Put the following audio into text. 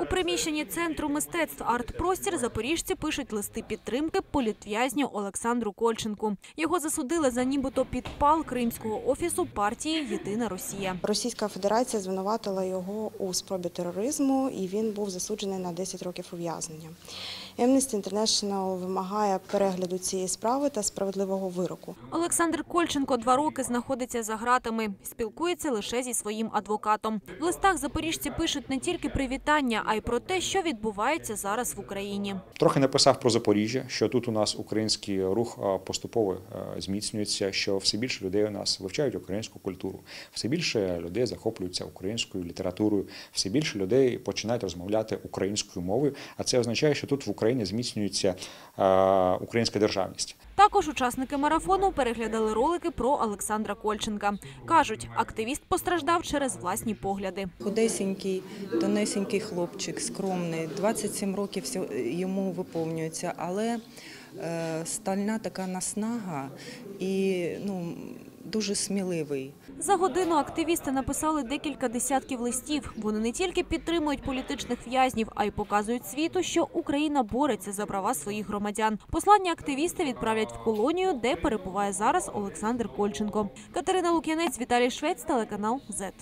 У приміщенні центру мистецтв «Арт-простір» запоріжці пишуть листи підтримки політв'язню Олександру Кольченку. Його засудили за нібито підпал кримського офісу партії Єдина Росія. Російська Федерація звинуватила його у спробі тероризму, і він був засуджений на 10 років ув'язнення. Amnesty International вимагає перегляду цієї справи та справедливого вироку. Олександр Кольченко два роки знаходиться за ґратами. Спілкується лише зі своїм адвокатом. В листах запоріжці пишуть не тільки привітання, а й про те, що відбувається зараз в Україні. Трохи написав про Запоріжжя, що тут у нас український рух поступово е, зміцнюється, що все більше людей у нас вивчають українську культуру, все більше людей захоплюються українською літературою, все більше людей починають розмовляти українською мовою. А це означає, що тут в Україні зміцнюється українська державність. Також учасники марафону переглядали ролики про Олександра Кольченка. Кажуть, активіст постраждав через власні погляди. Худесенький, тонесенький хлопчик, скромний, 27 років йому виповнюється, але е, стальна така наснага і ну, дуже сміливий. За годину активісти написали декілька десятків листів. Вони не тільки підтримують політичних в'язнів, а й показують світу, що Україна бореться за права своїх громадян. Послання активісти відправлять в колонію, де перебуває зараз Олександр Кольченко. Катерина Лук'янець, Віталій Швець, телеканал ЗЕТ.